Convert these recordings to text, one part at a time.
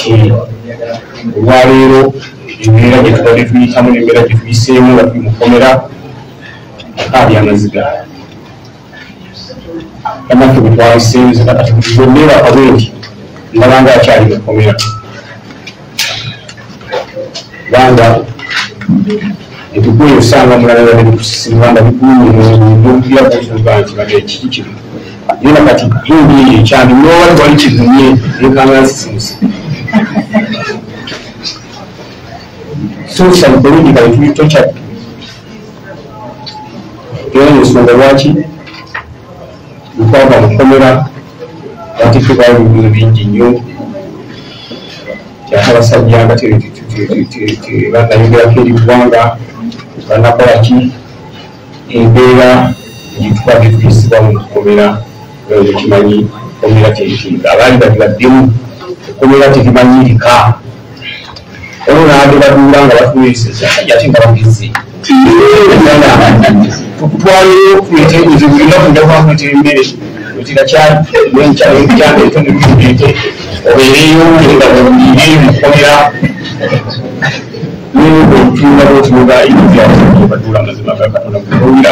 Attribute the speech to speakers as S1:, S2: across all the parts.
S1: nti olwaleero embeera gye tubadde tuyitamu n'embeera gye tuyiseemu nga tuli mukomera. Akaali amaziga. Banaffe bwe twayiseemuze kakati buli lwembeera kabe nti ndaba nga akyali mukomera kubanga ebigweyo osanga mulala nebikusisimula nga bigumyeobugira bwotuga nti bade kiki kino naye nakati yindi eyo ekyambi nowali wali kigumye ekanga nsisimuse social political tuli tocha era ensonga lwaki okwava mukomera lwaki tubali bintu bingi nnyo kyata abasajja nga banayongerako eri ggwanga banakola ki embeera gyetukwadde tuyisibwa mu kukomera eyo kimanyi komera abaali bagibaddemu ekomera tekimanyirika olwo naade baduula nga batuweeseza ate nga bagezi kuletera emmere. Kyaleetonete obeereyo nga bwire mukomera nobwetunga bwotunoga ebyo baduula amazima ga katonda owira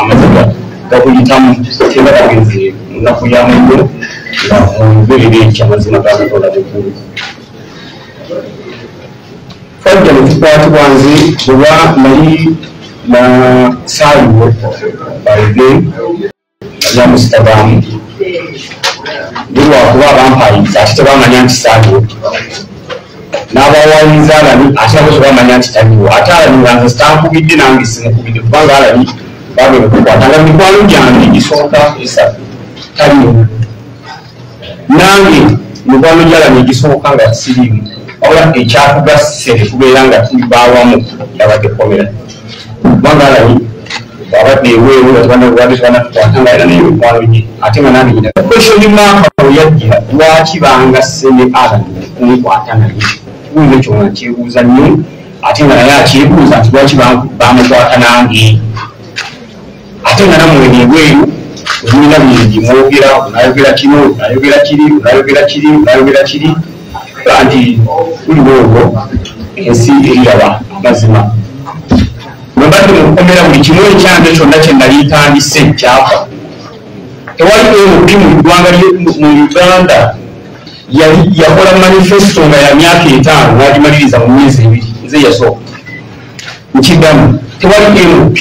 S1: amazima gakuyitamu teba tugeze munaku ya muno nga muberere ekyamazima ga katonda bweggulu twajja netukwatibwa nze bweba nali na saaliwo baige alyamusitagaamu nilwakuba abampayiza ate tebamanya nti saaliwo n'abawayinza alani ate nabo tebamanya nti taliwo ate alani nga nze sitankubidde nange simukubidde kubanga alani bagenda kukwatanga mikwano gyange gisooka esatu taliwo nange mikwano gyalani egisooka nga siriimu wabula ekyakugasse netubeera nga tulibawamu yabadde komera kubanga alani abadde eweewo nga tebanaabadde tebanatukwatanga era naye mikwano gye ate nga nange nyina weyajjira lwaki bangasse ne alani kunkwata naye? Kibuuzo ekyo nga nkyebuuza nnyo ate nga naye akyebuuza nti lwaki bamukwata nange? Ate nga ebweru ebirina bingi mwogera onayogera kino onayogera kiri onayogera kiri onayogera kiri. Nti buliwo olwo ensi eriyaba amazima webadde mukukomera buli kimu ekyange kyonna kyenali ntandise kyafa tewali mp mu ggwanga mu uganda yakola manifesto nga ya myaka etaano nagimaliriza mu myezi ebiri nze yasooka. Nkiddamu tewali mp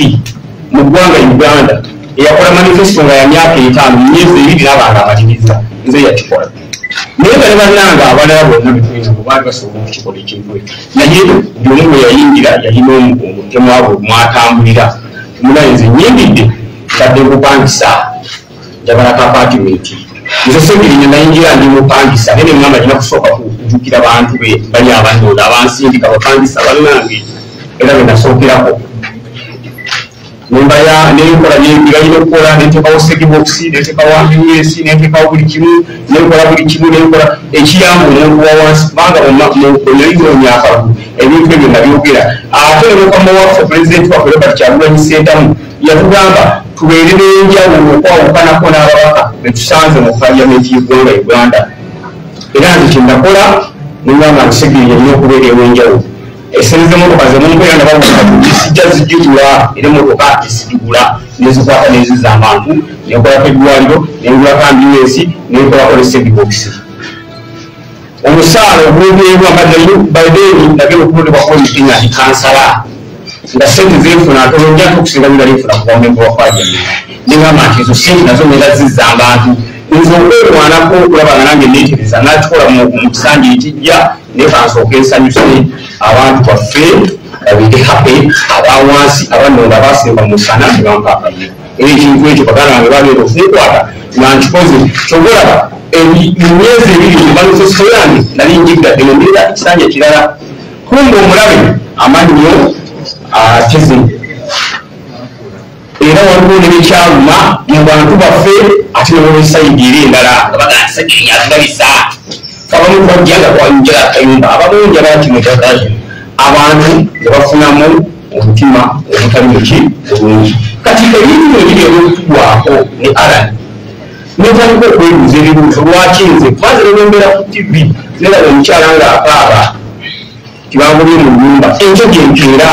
S1: mu ggwanga uganda eyakola manifesto nga ya myaka etaano mu myezi ebiri nabanga amaliriza nze yakikola naye bali bannanga abalala bonna betulinamu baali basobola okukikola ekintu ekyo naye omu bwe yayingira yalina omutemu abo mwatambulira. Mulaye nze nyimbidde kadde bupangisa njabalako apatimenti nze sebirinya nayingira ndi mupangisa naye nemwamba nina kusooka kujukira bantu be bali abandooda abansindika bapangisa bannange. Era benasookerako nembaya nenkola byalina okukola netekawo segibokisi netekawo ambulesi netekawo buli kimu nenkola buli kimu nenkola ekiyamba omuntu wawansi kubanga onalinonyakalu ebintu ebyo nabyogera ate olukama waffe pulezidenti waffe robert kyagulanyi sentamu yatugamba tubeere n'enjawulo okwawukanako n'ababaka betusanze mu paliyamenti y'eggwanga uganda era nti kyenakola nengamba ntisegere yalina okubeera ew'enjawulo esente motoka zemunkwera nababuka sijja zijjugula era emotoka tezijugula nezikwata neziza abantu nenkolako eddwaliro nengulako ambulensi nenkolako nesedibokisi omusaala ogwogerwa mbaddayo baideni nagenda okulondebwako emikenya ni kansala nga sente zenfuna ntono njako okusinga nina nenfuna kuva membe wa paliament nengamba nti ezo sente nazo nera zizza abantu. Nze okwerwanako okulaba nga nange netereza nakikola mu kisanja ekijja naye kansooka ensanyuse abantu baffe babiri hape abawansi abanonda basemba musana nebampakanye era ekintu ekyo baganda bange babeera okunkwata nga nkikoze kyogolaba mu myezi ebiri manifesto yange nali njiggadde nembeera ekisanja kirala kumba omulabe amannyo ateze era waliwo nebekyaluma mu bantu baffe ate nebobesayidi era endala nga bagandisajjanyatugabisa abamu bajjanga kwanjala kayumba abamu njala kimutakazi abantu nebafunamu omutima omutali muki bulungi kati ebintu ebiri ebyokutugwako ne alan netandika okwebuuza ebibuuzo lwaki nze? Kubanze nebembeera ku tv neraba omukyala nga akaaba tibangobye mu nyumba ekyo gyenkeera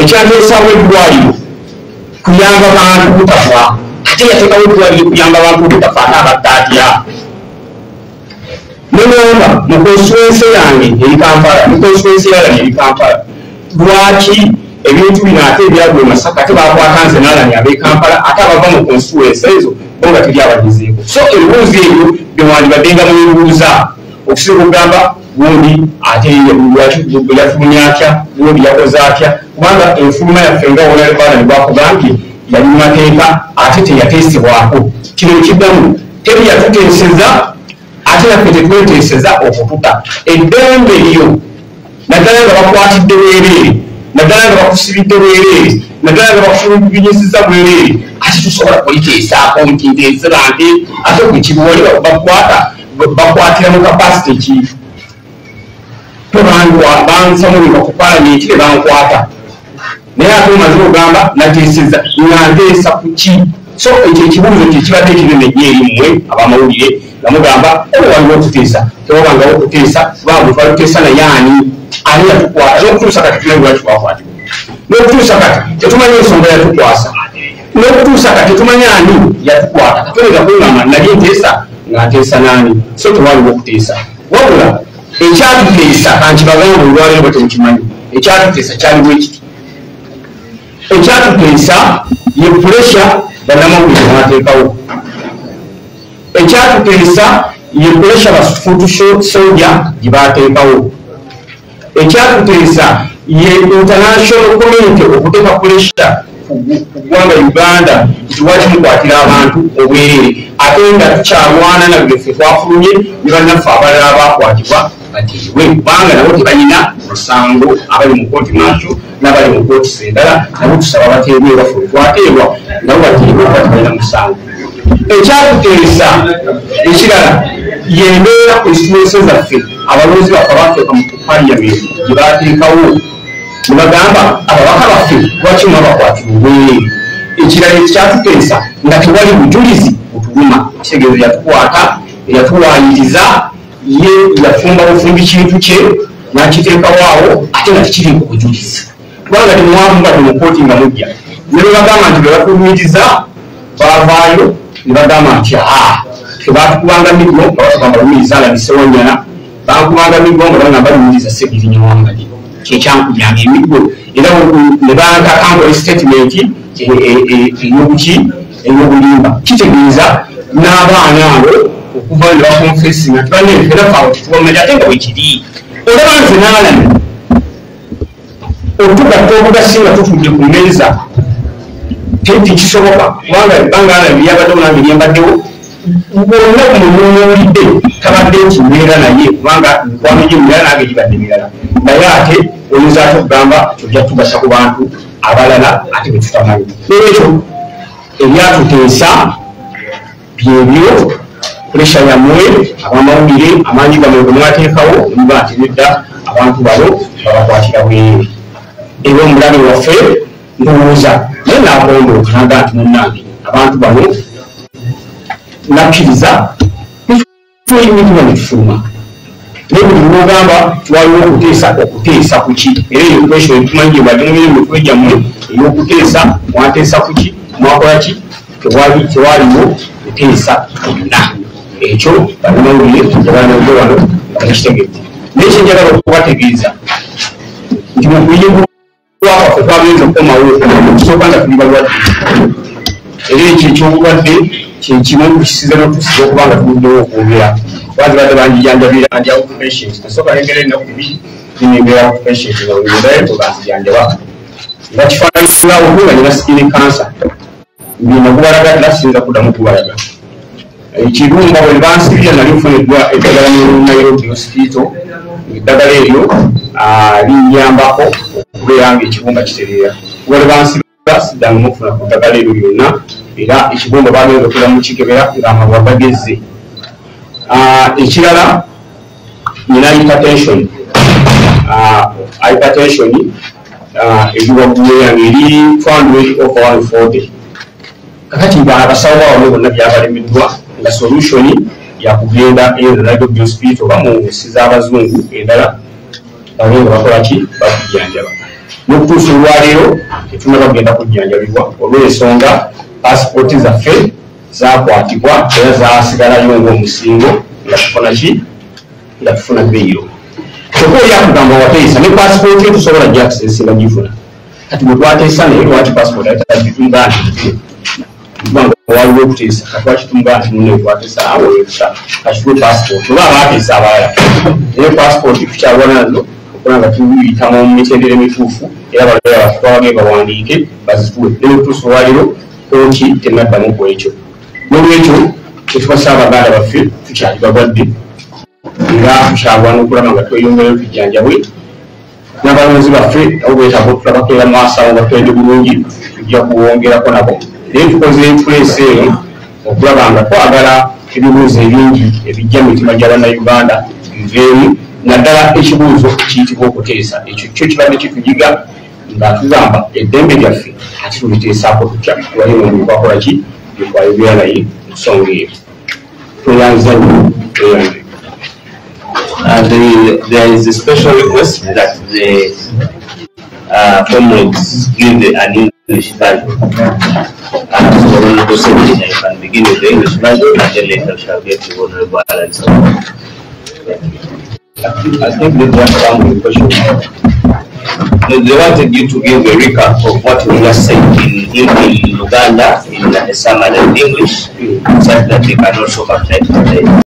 S1: ekyateesawo eddwaliro kuyamba bantu butafa ate yateekawo eddwaliro kuyamba bantu butafa ate neŋamba mukonsuwense yange eri kampala mukonsuwense yalani eri kampala lwaki ebintu bino ate ebyagwe masaka ate bakwata nze nalani abekampala ate abava mu konsuwense ezo bo nga teri abagezeeko so ebibuuzo ebyo byewandibaddenga mwebuuza okusinga okugamba gundi ate yafulumya atya gundi yakoze atya? Kubanga enfuluma yaffe nga wonalebana nebakugambye yali mumateeka ate teyatesebwako. Kino kiddamu teri yatuteeseza ate naffe tetweteeseza okututa eddembe lyo naddala nga bakwatidde bwereere naddala nga bakusibidde bwereere naddala nga bakubinyisiza bwereere ate tusobola kuliteesaako nti nteesera nti ate kukibuwali bakwata bakwatira mu kapasite ki bansamulira ku palamenti ne bankwata naye ate omaze ogamba nateeseza nga nteesa ku ki so ekyo ekibuuzo kyekibadde ekinene nyo eri mmwe abamawulire namugamba oba waliwo okuteesa tewabangawo okutiisa kubanga twaluteesa naye ani? Ani yatukwata nokutuusa kati tumanyi lwaki twakwatibwa nokutuusa kati tetumanyi ensonga yatukwasa? Nokutuusa kati tetumanyi ani yatukwata? Katoleka kuŋama nali nteesa nga nteesa naani so tewaliwo okutiisa. Wabula ekyatuteesa kankibagamba olwaliro bwe temukimanyi ekyatuteesa kyaliwo ekiti ekyatuteesa ye puresha bannamawulire mwateekawo ekyatuteesa ye puresha bafutu soja gye bateekawo ekyatuteesa ye international community okuteeka puresha ku ggwanga uganda. Nti wakimukwatira abantu obwerere ate nga tukyalwana nabeffe twafulumye ne bannaffe abalala bakwatibwa bateebwe kubanga nabo tebalina musango abali mu kooti maaso nabali mu kooti sendala nabo tusaba bateebwe baffe twateebwa nabo bateebwe kuba tebalina musango ekyakuteesa ekirala yembeera konstituense zaffe abalonzi baffe abatuuka mu paliyamenti gye bateekawo nebagamba ababaka baffe lwaki mwabakwatira obwereere ekirala ekyatuteesa nga tewali bujulizi butuluma kitegeeza yatukwata eyatuwayiriza ye yafumba bufumbi kintu kye nakiteekawo awo ate nga tekiri ku bujulizi. Kubanga temwavumba temukooti nga mujja. Nebebagamba nti bebafulumiriza bavaayo nebagamba nti aa tebatukubanga migo nga batugamba lumiriza alabisewo nyana bankubanga migo nga bagamba lumiriza sebirinyawangali kyekyankujanga emiggo era nebankakampola statement eyobuki eyobulimba. Kitegeeza n'abaana abo okuva nebakonfesinga tibaneferafawe tetubamaja ate nga bwekiri olaba nze naalami otugatta obugasi nga tutudde ku meeza tekisoboka kubanga ebbanga alami lyabadde olange lyembaddewo bwonna bumunuulidde tabadde nti mbeera naye kubanga mikwano gye mirala nange gibadde mirala naye ate oyinza ate okugamba ojja tugasa ku bantu abalala ate betutamanyi nekyo ebyatuteesa byebyo puresha yammwe abamawulire amaanyi gamwe ge mwateekawo niba nti nedda abantu bano babakwatira bwerere era omulabe waffe ndowooza naye nagondooka naga nti munnange abantu bano nakkiriza tulimituma netufuluma naye buli lwogamba twaliwo okuteesa okuteesa kuki era eyo kwesho tumanyi gyebadde mumiri mitwe gyammwe ey'okuteesa mwateesa kuki mwakola ki tewaliwo kuteesa byonna ekyo bannamawulire jabanage wano nga bakitegedde naye kyenjagala okubategeeza nti mukuyibulwakaffe twagenza okukomawo tusooka nga tuli balwadde era ekyo ekyobulwadde kyekimu kukisiza notusiza okuba nga tuluddewo okwogera bazibadde banjijanjabira ndi outpatient nasooka nengera ennaku bbiri ninembera outpatient ngaendayo tebanzijanjaba nga kifaananyisinga okunga nina skin cancer ngenda kubalaga nasinza kuddamu kubalaga ekirumba bwe bansibira nali nfuneddwa eddagala nairobi hospital eddagala eryo linyambako okubeera nga ekibumba kitereera. Lwe bansiba siddangamu okufuna ku ddagala eryo lyonna era ekibumba bagenza okula mu kikebera ngaamabwa bagezze ekirala nina hypertension. Hypertension ebiwaggulu yange eri 200 over 140 kakati abasawo bawo bonna byabalemedde kiwandikiddwa nga solution yakugenda eyohospital oba mu nsi z'abazungu endala babe nga bakolaki bakujjanjaba n'okutuusa olwaleero tetunaba kugenda kujjanjabibwa olw'ensonga pasipooti zaffe zakwatibwa era zasigalayo ngaomusingo nga tufuna ki? Nga tufuna beyiro kyokka oli akugamba wateesa ne pasipooti yo tusobola jakisesinga gifuna. Kati bwe twateesa naye lwaki pasipooti aitagitunga nti waliwo okuteesa katwakitunga nti muno twateesa awoyesa kakituwe pasipooti oba abateesa abalala. Naye pasipooti tukyalwana nazo okuba nga tuyita mu mitendera emituufu era balala batwabage bawandiike bazituwe naye okutuusa olwaliro kooti tenaddamu ku ekyo nolwekyo kyetukozesa abaganda baffe tukyali bagwadde era tukyalwana okulaba nga tweyongerayo tujjanjabwe n'abalonzi baffe abo betaaga otulabakolera maaso abo batwedde bulungi tujja kuwongerako nabo naye tukoze puleesi eno okulaba nga twagala ebibuuzo ebingi ebijja mu mitima gy'abannayuganda biveemu ekibuuzo okuteesa. Ekyo kyo kibadde eddembe lyaffe ate tutya? Omuntu naye ensonga eyo. Tweyanze
S2: Uh, the, there is a special request that the uh, comrades give the, an English version. Uh, so Honorable Secretary, you can begin with the English version and then later shall get to Honorable Alan. So,
S1: I think they
S2: wanted you to give a recap of what we just said in, in, in Uganda in summary in English, such that they can also